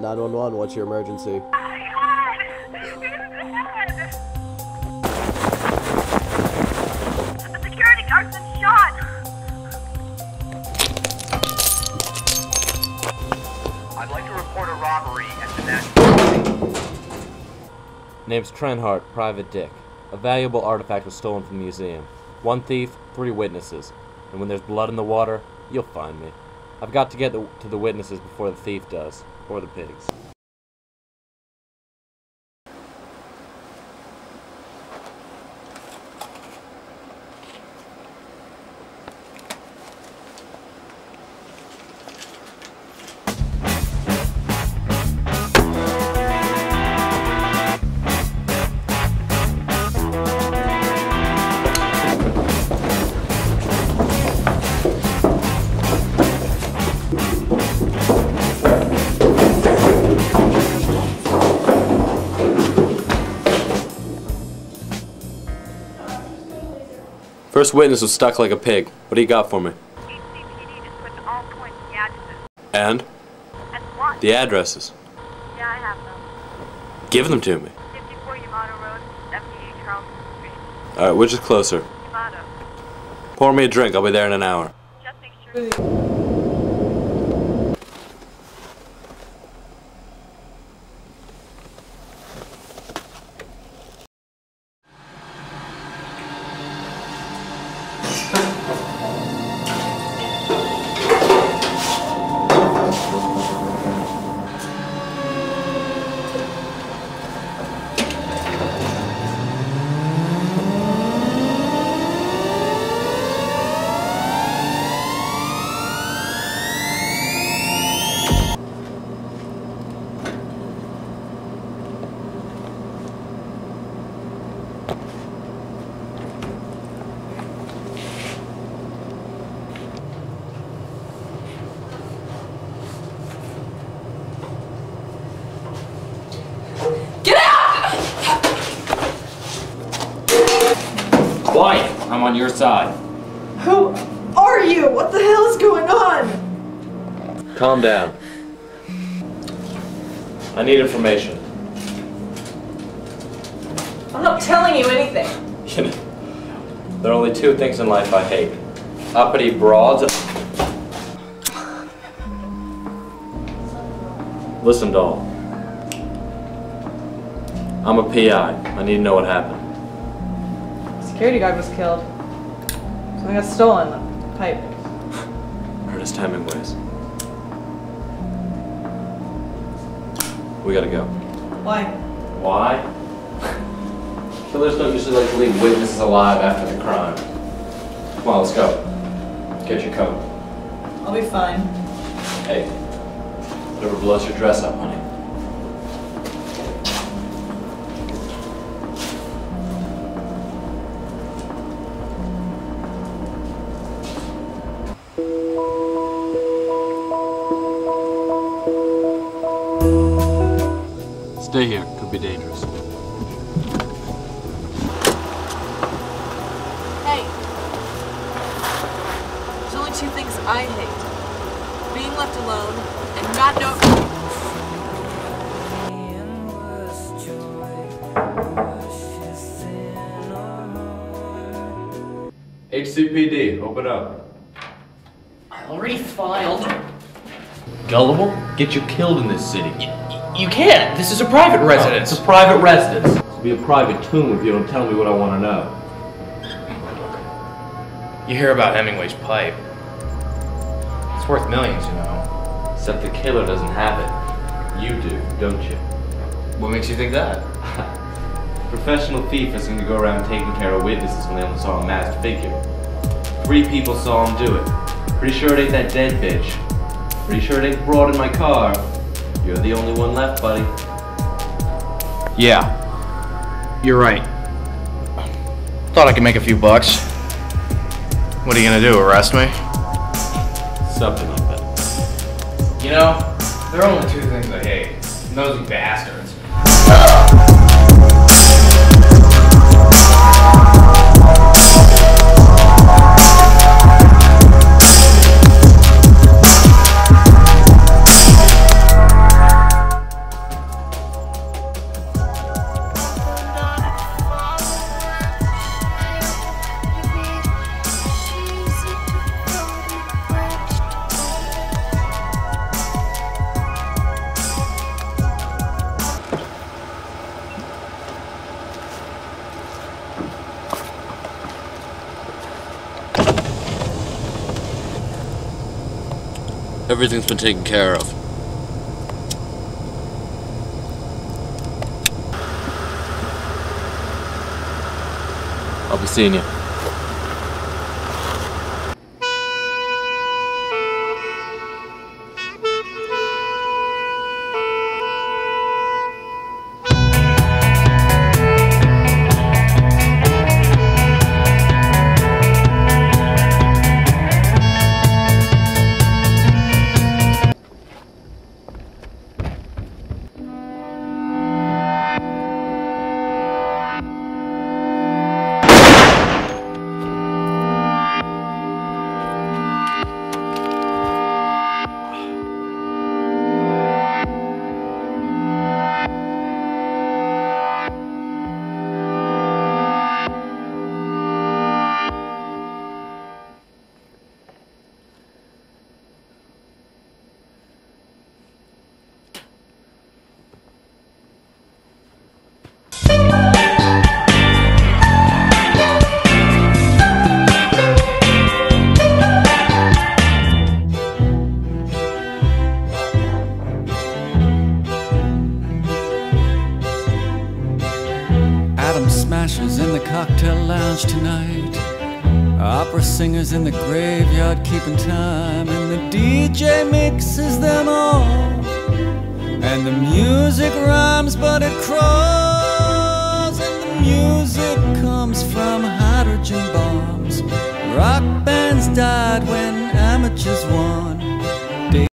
911, what's your emergency? The security guard's been shot! I'd like to report a robbery at the National. Name's Trenhart, Private Dick. A valuable artifact was stolen from the museum. One thief, three witnesses. And when there's blood in the water, you'll find me. I've got to get the, to the witnesses before the thief does. Or the pigs. First witness was stuck like a pig. What do you got for me? And? The addresses. Yeah, I have them. Give them to me. 54 Yamato Road, 78 Charleston Street. Alright, which is closer? Yamato. Pour me a drink, I'll be there in an hour. Just make sure. I'm on your side. Who are you? What the hell is going on? Calm down. I need information. I'm not telling you anything. You know, there are only two things in life I hate. Uppity broads. Listen, doll. I'm a PI. I need to know what happened. Security guard was killed. Something got stolen. The pipe. Ernest Hemingway's. We gotta go. Why? Why? Killers don't usually like to leave witnesses alive after the crime. Come on, let's go. Get your coat. I'll be fine. Hey, never blows your dress up, honey. Stay here. Could be dangerous. Hey. There's only two things I hate. Being left alone and not know. HCPD, open up. I already filed. Gullible? Get you killed in this city. You can't. This is a private residence. It's a private residence. It'll be a private tomb if you don't tell me what I want to know. You hear about Hemingway's pipe. It's worth millions, you know. Except the killer doesn't have it. You do, don't you? What makes you think that? Professional thief isn't gonna go around taking care of witnesses when they only saw a masked figure. Three people saw him do it. Pretty sure it ain't that dead bitch. Pretty sure it ain't broad in my car. You're the only one left, buddy. Yeah. You're right. Thought I could make a few bucks. What are you gonna do, arrest me? Something like that. You know, there are only two things I hate. Nosy bastards. Everything's been taken care of. I'll be seeing you. Smashers in the cocktail lounge tonight. Opera singers in the graveyard keeping time. And the DJ mixes them all. And the music rhymes, but it crawls. And the music comes from hydrogen bombs. Rock bands died when amateurs won.